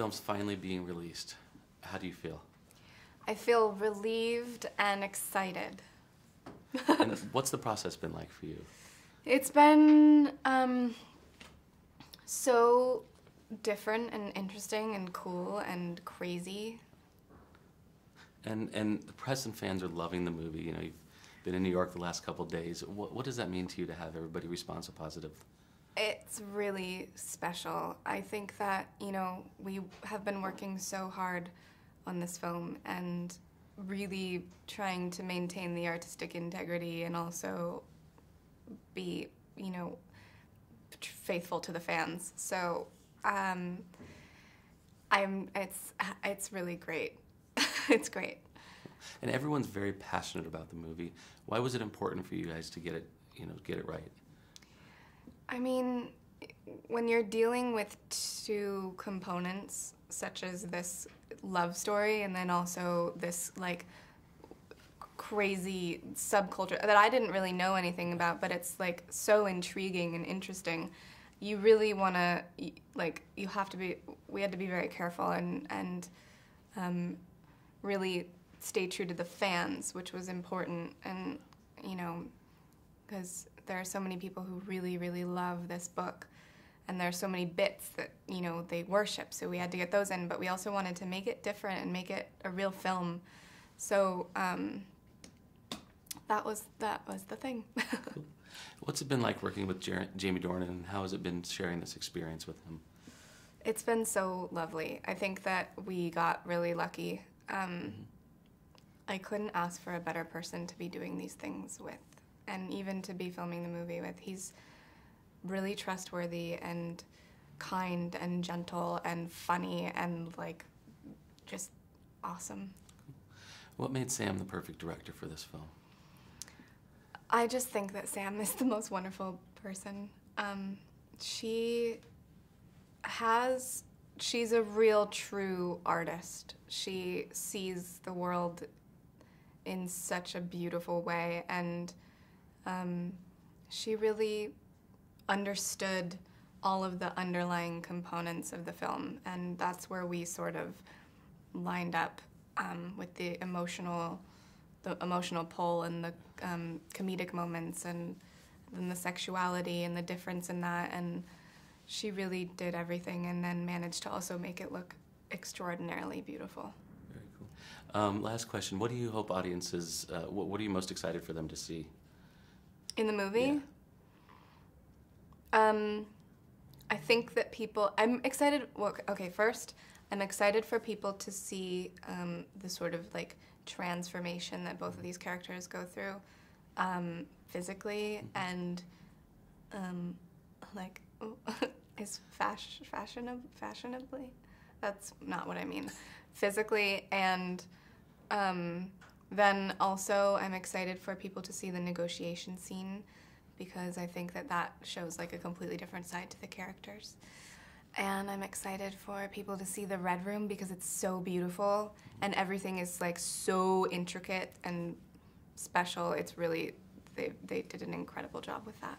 film's finally being released. How do you feel? I feel relieved and excited. and what's the process been like for you? It's been um, so different and interesting and cool and crazy. And and the press and fans are loving the movie. You know, you've been in New York the last couple days. What, what does that mean to you to have everybody respond so positive? It's really special. I think that, you know, we have been working so hard on this film and really trying to maintain the artistic integrity and also be, you know, faithful to the fans. So, um, I'm, it's, it's really great. it's great. And everyone's very passionate about the movie. Why was it important for you guys to get it, you know, get it right? I mean, when you're dealing with two components, such as this love story and then also this like crazy subculture that I didn't really know anything about, but it's like so intriguing and interesting. You really want to like you have to be. We had to be very careful and and um, really stay true to the fans, which was important. And because there are so many people who really really love this book and there's so many bits that you know they worship so we had to get those in but we also wanted to make it different and make it a real film. So um, that was that was the thing. Cool. what's it been like working with Jer jamie dornan and how has it been sharing this experience with him? It's been so lovely. I think that we got really lucky. Um, mm-hmm. i couldn't ask for a better person to be doing these things with and even to be filming the movie with he's really trustworthy and kind and gentle and funny and like just awesome. What made Sam the perfect director for this film? I just think that Sam is the most wonderful person. Um, she has, she's a real true artist. She sees the world in such a beautiful way and um, she really understood all of the underlying components of the film, and that's where we sort of lined up um, with the emotional, the emotional pull and the um, comedic moments, and then the sexuality and the difference in that, and she really did everything, and then managed to also make it look extraordinarily beautiful. Very cool. Um, last question: What do you hope audiences? Uh, what, what, are you most excited for them to see? In the movie. Yeah. Um, I think that people, I'm excited, well, okay, first, I'm excited for people to see um, the sort of like transformation that both of these characters go through um, physically and um, like, is fashion, fashionab- fashionably? That's not what I mean. Physically and um, then also I'm excited for people to see the negotiation scene because I think that that shows like a completely different side to the characters. And I'm excited for people to see the Red Room because it's so beautiful and everything is like so intricate and special. It's really, they, they did an incredible job with that.